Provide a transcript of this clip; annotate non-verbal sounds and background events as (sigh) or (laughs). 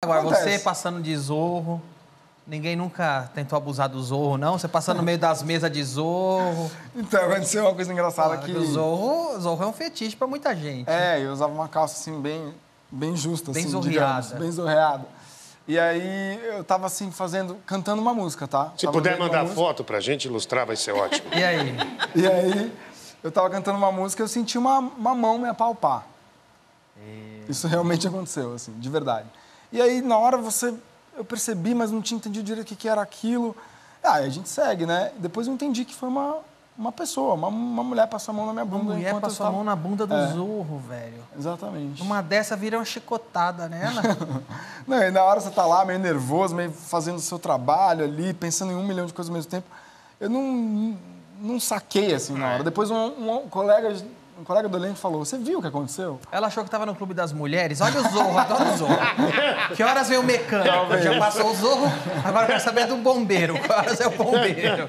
Agora, Acontece. você passando de zorro, ninguém nunca tentou abusar do zorro, não? Você passando no meio das mesas de zorro. Então, aconteceu uma coisa engraçada Claro que... que o zorro, zorro é um fetiche pra muita gente. É, eu usava uma calça assim, bem, bem justa, Bem assim, zorreada. digamos, bem zorreada. E aí eu tava assim, fazendo, cantando uma música, tá? Se Tava puder mandar foto pra gente ilustrar, vai ser ótimo. E aí? E aí eu tava cantando uma música e eu senti uma, uma mão me apalpar. Isso realmente (laughs) aconteceu, assim, de verdade. E aí, na hora, você... Eu percebi, mas não tinha entendido direito o que, era aquilo. Ah, aí a gente segue, né? Depois eu entendi que foi uma, uma pessoa, uma, uma mulher passou a mão na minha Uma bunda. mulher enquanto eu passou a mão na bunda do É. zorro, velho. Exatamente. Uma dessa vira uma chicotada nela. (laughs) Não, e na hora você tá lá meio nervoso, meio fazendo o seu trabalho ali, pensando em um milhão de coisas ao mesmo tempo. Eu não, não saquei assim na hora. Depois um, um colega, um colega do elenco falou: Você viu o que aconteceu? Ela achou que tava no clube das mulheres. Olha o zorro, adoro o zorro. (laughs) Que horas vem o mecânico? Já passou o zorro, agora quero saber do bombeiro. Que horas é o bombeiro?